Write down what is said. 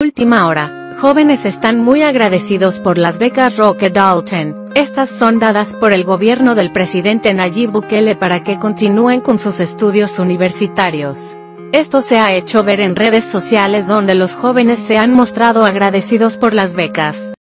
Última hora, jóvenes están muy agradecidos por las becas Rocket Dalton. Estas son dadas por el gobierno del presidente Nayib Bukele para que continúen con sus estudios universitarios. Esto se ha hecho ver en redes sociales donde los jóvenes se han mostrado agradecidos por las becas.